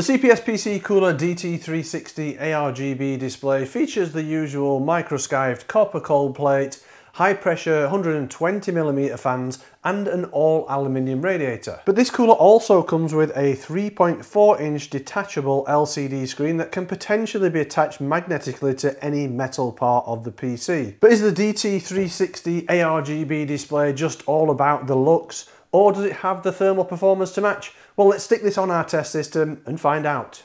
The CPS PC Cooler DT360 ARGB display features the usual microskived copper cold plate, high pressure 120mm fans and an all aluminium radiator. But this cooler also comes with a 3.4 inch detachable LCD screen that can potentially be attached magnetically to any metal part of the PC. But is the DT360 ARGB display just all about the looks or does it have the thermal performance to match? Well, let's stick this on our test system and find out.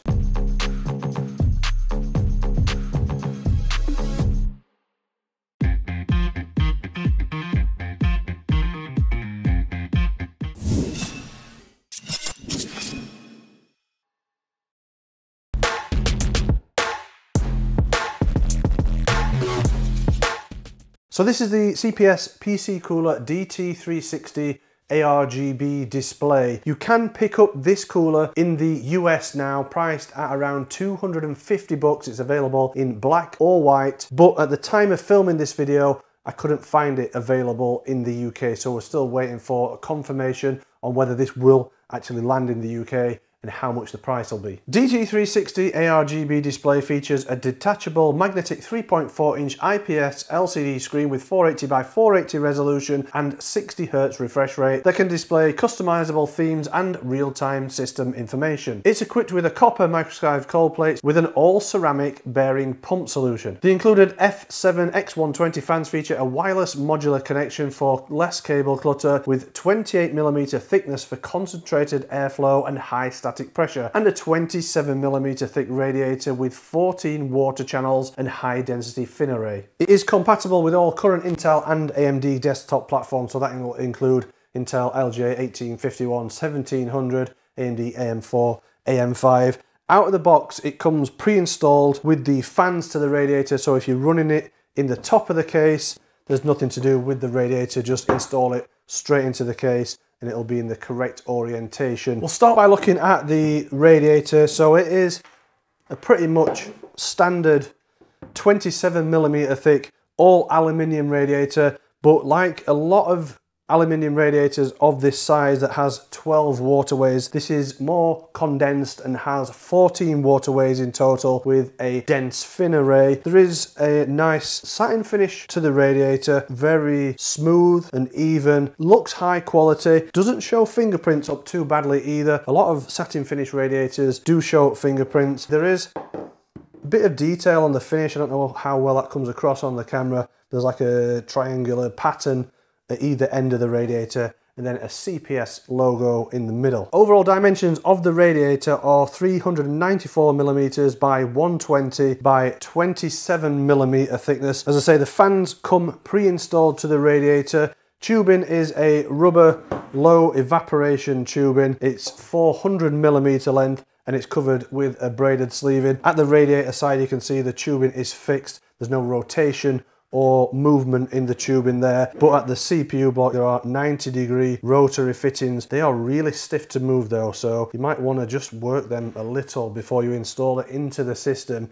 So this is the CPS PC Cooler DT360 ARGB display. You can pick up this cooler in the US now, priced at around 250 bucks. It's available in black or white, but at the time of filming this video, I couldn't find it available in the UK, so we're still waiting for a confirmation on whether this will actually land in the UK and how much the price will be. DT360 ARGB display features a detachable magnetic 3.4 inch IPS LCD screen with 480 by 480 resolution and 60 Hz refresh rate that can display customizable themes and real-time system information. It's equipped with a copper microskive cold plate with an all ceramic bearing pump solution. The included F7 X120 fans feature a wireless modular connection for less cable clutter with 28mm thickness for concentrated airflow and high static static pressure and a 27mm thick radiator with 14 water channels and high density fin array. It is compatible with all current Intel and AMD desktop platforms so that will include Intel LGA 1851 1700, AMD AM4, AM5. Out of the box it comes pre-installed with the fans to the radiator so if you're running it in the top of the case there's nothing to do with the radiator just install it straight into the case and it'll be in the correct orientation. We'll start by looking at the radiator. So it is a pretty much standard 27 millimeter thick, all aluminium radiator, but like a lot of aluminium radiators of this size that has 12 waterways. This is more condensed and has 14 waterways in total with a dense fin array. There is a nice satin finish to the radiator, very smooth and even, looks high quality, doesn't show fingerprints up too badly either. A lot of satin finish radiators do show fingerprints. There is a bit of detail on the finish. I don't know how well that comes across on the camera. There's like a triangular pattern at either end of the radiator and then a CPS logo in the middle. Overall dimensions of the radiator are 394 millimeters by 120 by 27 millimeter thickness. As I say, the fans come pre-installed to the radiator. Tubing is a rubber low evaporation tubing. It's 400 millimeter length and it's covered with a braided sleeving. At the radiator side, you can see the tubing is fixed. There's no rotation or movement in the tube in there. But at the CPU block, there are 90 degree rotary fittings. They are really stiff to move though, so you might want to just work them a little before you install it into the system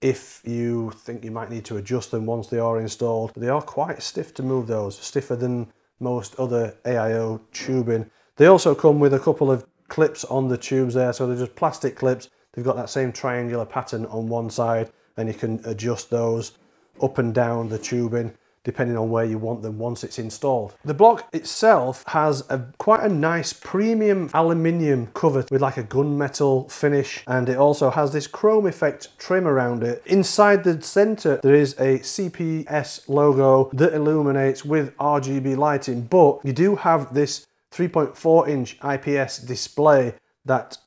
if you think you might need to adjust them once they are installed. They are quite stiff to move those, stiffer than most other AIO tubing. They also come with a couple of clips on the tubes there, so they're just plastic clips. They've got that same triangular pattern on one side and you can adjust those up and down the tubing depending on where you want them once it's installed. The block itself has a quite a nice premium aluminium cover with like a gunmetal finish and it also has this chrome effect trim around it. Inside the center there is a CPS logo that illuminates with RGB lighting but you do have this 3.4 inch IPS display that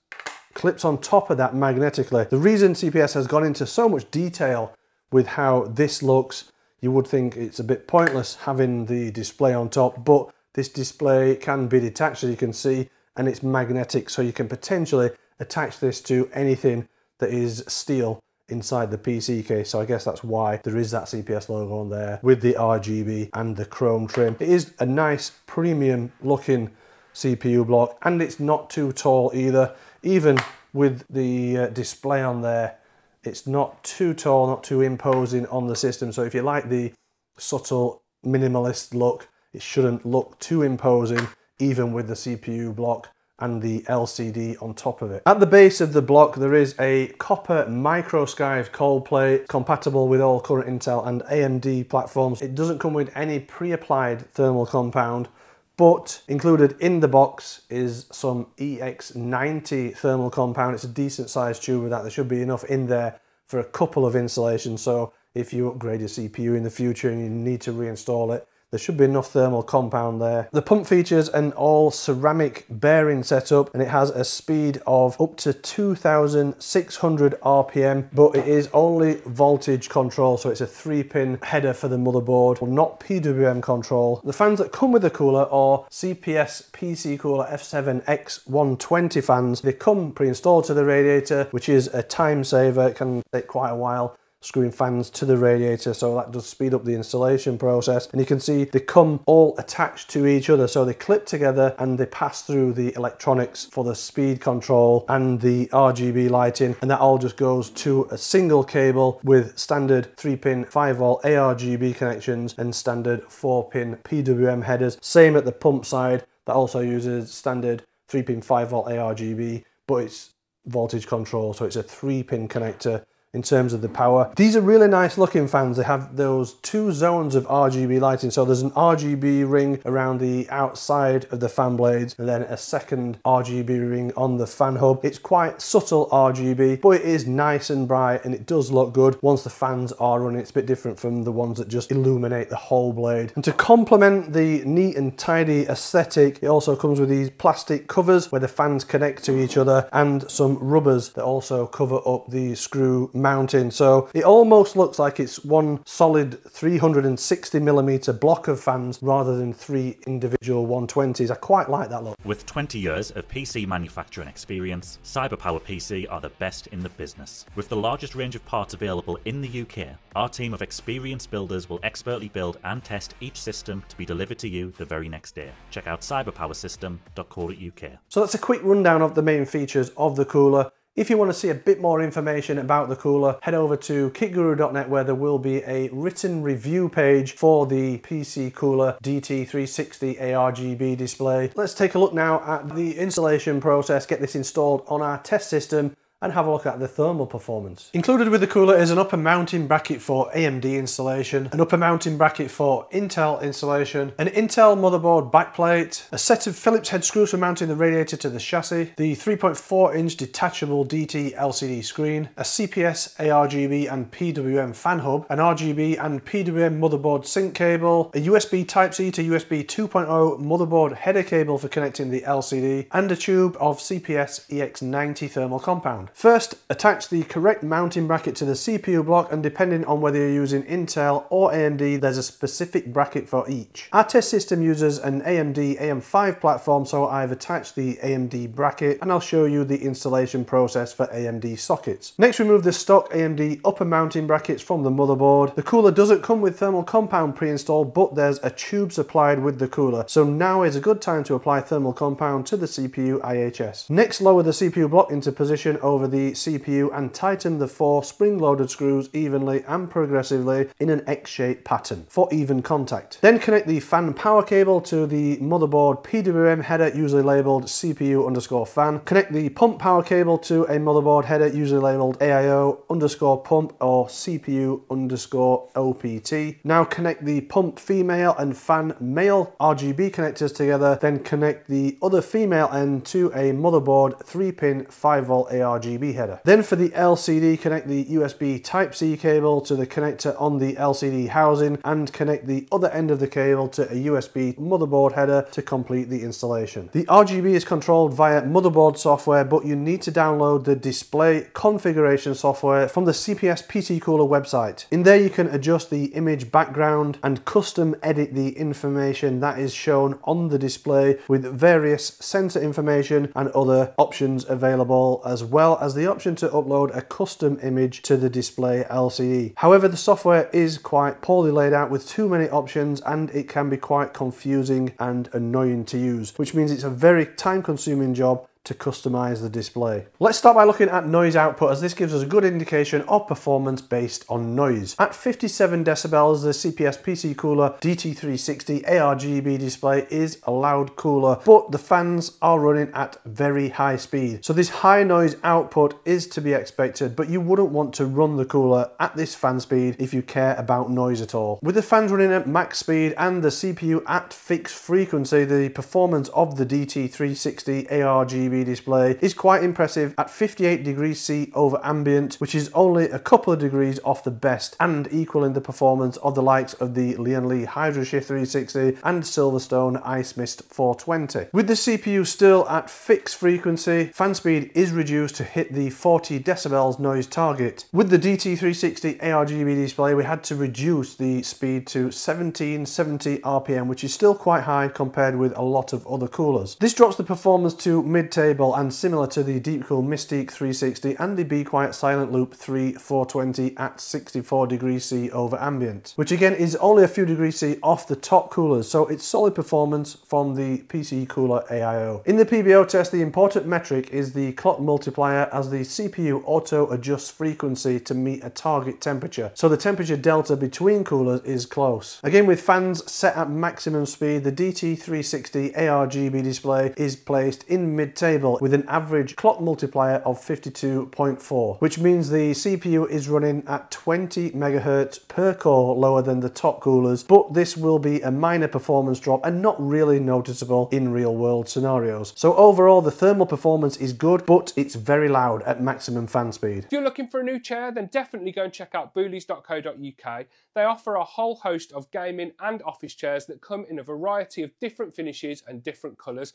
clips on top of that magnetically. The reason CPS has gone into so much detail with how this looks, you would think it's a bit pointless having the display on top, but this display can be detached as you can see, and it's magnetic, so you can potentially attach this to anything that is steel inside the PC case. So I guess that's why there is that CPS logo on there with the RGB and the chrome trim. It is a nice premium looking CPU block and it's not too tall either. Even with the uh, display on there, it's not too tall, not too imposing on the system. So if you like the subtle minimalist look, it shouldn't look too imposing even with the CPU block and the LCD on top of it. At the base of the block there is a copper microskive cold plate compatible with all current Intel and AMD platforms. It doesn't come with any pre-applied thermal compound but included in the box is some EX90 thermal compound. It's a decent sized tube of that. There should be enough in there for a couple of installations. So if you upgrade your CPU in the future and you need to reinstall it, there should be enough thermal compound there. The pump features an all ceramic bearing setup and it has a speed of up to 2600 RPM, but it is only voltage control. So it's a three pin header for the motherboard, not PWM control. The fans that come with the cooler are CPS PC Cooler F7X120 fans. They come pre-installed to the radiator, which is a time saver. It can take quite a while screwing fans to the radiator so that does speed up the installation process. And you can see they come all attached to each other so they clip together and they pass through the electronics for the speed control and the RGB lighting. And that all just goes to a single cable with standard 3 pin 5 volt ARGB connections and standard 4 pin PWM headers. Same at the pump side that also uses standard 3 pin 5 volt ARGB but it's voltage control so it's a 3 pin connector in terms of the power. These are really nice looking fans. They have those two zones of RGB lighting. So there's an RGB ring around the outside of the fan blades and then a second RGB ring on the fan hub. It's quite subtle RGB, but it is nice and bright and it does look good once the fans are running. It's a bit different from the ones that just illuminate the whole blade. And to complement the neat and tidy aesthetic, it also comes with these plastic covers where the fans connect to each other and some rubbers that also cover up the screw mounting. So it almost looks like it's one solid 360 millimeter block of fans rather than three individual 120s. I quite like that look. With 20 years of PC manufacturing experience, Cyberpower PC are the best in the business. With the largest range of parts available in the UK, our team of experienced builders will expertly build and test each system to be delivered to you the very next day. Check out cyberpowersystem.co.uk. So that's a quick rundown of the main features of the cooler. If you want to see a bit more information about the cooler, head over to kitguru.net where there will be a written review page for the PC Cooler DT360 ARGB display. Let's take a look now at the installation process, get this installed on our test system and have a look at the thermal performance. Included with the cooler is an upper mounting bracket for AMD installation, an upper mounting bracket for Intel installation, an Intel motherboard backplate, a set of Phillips head screws for mounting the radiator to the chassis, the 3.4 inch detachable DT LCD screen, a CPS ARGB and PWM fan hub, an RGB and PWM motherboard sync cable, a USB Type-C to USB 2.0 motherboard header cable for connecting the LCD, and a tube of CPS EX90 thermal compound. First, attach the correct mounting bracket to the CPU block and depending on whether you're using Intel or AMD, there's a specific bracket for each. Our test system uses an AMD AM5 platform, so I've attached the AMD bracket and I'll show you the installation process for AMD sockets. Next, remove the stock AMD upper mounting brackets from the motherboard. The cooler doesn't come with thermal compound pre-installed, but there's a tube supplied with the cooler. So now is a good time to apply thermal compound to the CPU IHS. Next, lower the CPU block into position over the CPU and tighten the four spring-loaded screws evenly and progressively in an X-shaped pattern for even contact. Then connect the fan power cable to the motherboard PWM header usually labelled CPU underscore fan. Connect the pump power cable to a motherboard header usually labelled AIO underscore pump or CPU underscore OPT. Now connect the pump female and fan male RGB connectors together, then connect the other female end to a motherboard 3-pin 5V ARGB RGB header. Then for the LCD, connect the USB Type-C cable to the connector on the LCD housing and connect the other end of the cable to a USB motherboard header to complete the installation. The RGB is controlled via motherboard software, but you need to download the display configuration software from the CPS PC Cooler website. In there you can adjust the image background and custom edit the information that is shown on the display with various sensor information and other options available as well as the option to upload a custom image to the display LCD. However, the software is quite poorly laid out with too many options and it can be quite confusing and annoying to use, which means it's a very time consuming job to customize the display. Let's start by looking at noise output as this gives us a good indication of performance based on noise. At 57 decibels, the CPS PC Cooler DT360 ARGB display is a loud cooler, but the fans are running at very high speed. So this high noise output is to be expected, but you wouldn't want to run the cooler at this fan speed if you care about noise at all. With the fans running at max speed and the CPU at fixed frequency, the performance of the DT360 ARGB Display is quite impressive at 58 degrees C over ambient, which is only a couple of degrees off the best and equaling the performance of the likes of the Lian Li HydroShift 360 and SilverStone IceMyst 420. With the CPU still at fixed frequency, fan speed is reduced to hit the 40 decibels noise target. With the DT360 ARGB display, we had to reduce the speed to 1770 RPM, which is still quite high compared with a lot of other coolers. This drops the performance to mid-10 and similar to the Deepcool Mystique 360 and the Be Quiet Silent Loop 3420 at 64 degrees C over ambient, which again is only a few degrees C off the top coolers, so it's solid performance from the PC Cooler AIO. In the PBO test, the important metric is the clock multiplier as the CPU auto adjusts frequency to meet a target temperature, so the temperature delta between coolers is close. Again, with fans set at maximum speed, the DT360 ARGB display is placed in mid-table with an average clock multiplier of 52.4, which means the CPU is running at 20 megahertz per core lower than the top coolers, but this will be a minor performance drop and not really noticeable in real world scenarios. So overall, the thermal performance is good, but it's very loud at maximum fan speed. If you're looking for a new chair, then definitely go and check out boulies.co.uk. They offer a whole host of gaming and office chairs that come in a variety of different finishes and different colours.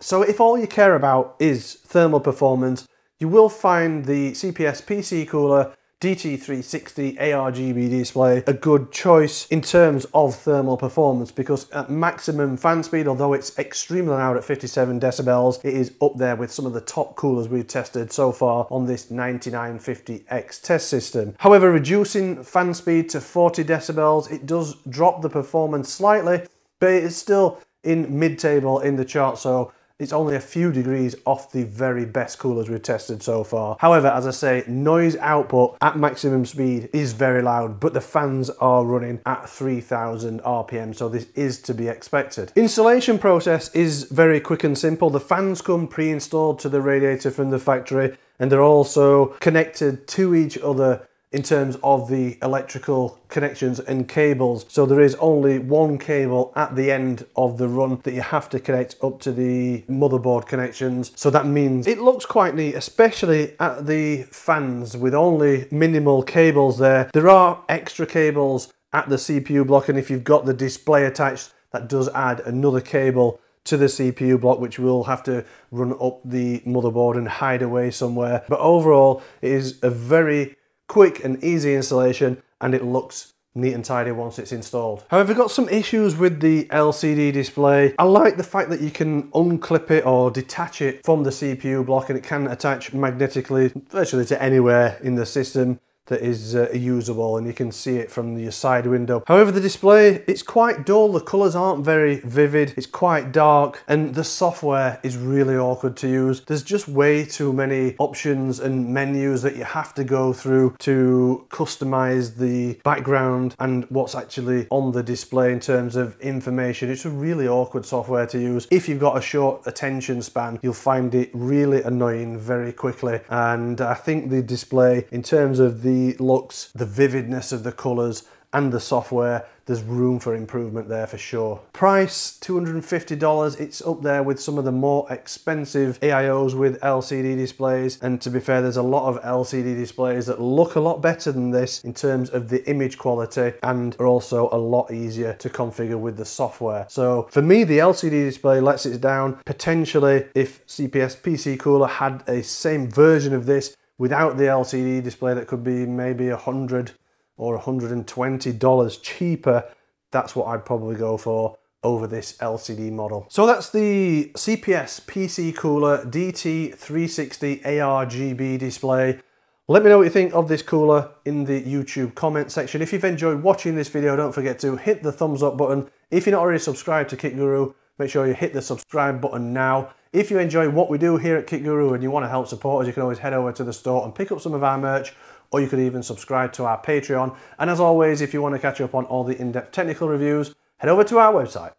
So if all you care about is thermal performance, you will find the CPS PC Cooler DT360 ARGB display a good choice in terms of thermal performance because at maximum fan speed, although it's extremely loud at 57 decibels, it is up there with some of the top coolers we've tested so far on this 9950X test system. However, reducing fan speed to 40 decibels, it does drop the performance slightly, but it is still in mid-table in the chart, so it's only a few degrees off the very best coolers we've tested so far. However, as I say, noise output at maximum speed is very loud, but the fans are running at 3000 RPM, so this is to be expected. Installation process is very quick and simple. The fans come pre-installed to the radiator from the factory, and they're also connected to each other in terms of the electrical connections and cables. So there is only one cable at the end of the run that you have to connect up to the motherboard connections. So that means it looks quite neat, especially at the fans with only minimal cables there. There are extra cables at the CPU block and if you've got the display attached, that does add another cable to the CPU block, which will have to run up the motherboard and hide away somewhere. But overall, it is a very quick and easy installation and it looks neat and tidy once it's installed. However, got some issues with the LCD display. I like the fact that you can unclip it or detach it from the CPU block and it can attach magnetically virtually to anywhere in the system that is uh, usable and you can see it from your side window. However, the display, it's quite dull. The colors aren't very vivid. It's quite dark and the software is really awkward to use. There's just way too many options and menus that you have to go through to customize the background and what's actually on the display in terms of information. It's a really awkward software to use. If you've got a short attention span, you'll find it really annoying very quickly. And I think the display in terms of the looks, the vividness of the colours and the software, there's room for improvement there for sure. Price, $250. It's up there with some of the more expensive AIOs with LCD displays. And to be fair, there's a lot of LCD displays that look a lot better than this in terms of the image quality and are also a lot easier to configure with the software. So for me, the LCD display lets it down. Potentially, if CPS PC Cooler had a same version of this, without the LCD display that could be maybe a hundred or $120 cheaper, that's what I'd probably go for over this LCD model. So that's the CPS PC Cooler DT360 ARGB display. Let me know what you think of this cooler in the YouTube comment section. If you've enjoyed watching this video, don't forget to hit the thumbs up button. If you're not already subscribed to Kit Guru, make sure you hit the subscribe button now. If you enjoy what we do here at Kit Guru and you want to help support us, you can always head over to the store and pick up some of our merch, or you could even subscribe to our Patreon. And as always, if you want to catch up on all the in-depth technical reviews, head over to our website.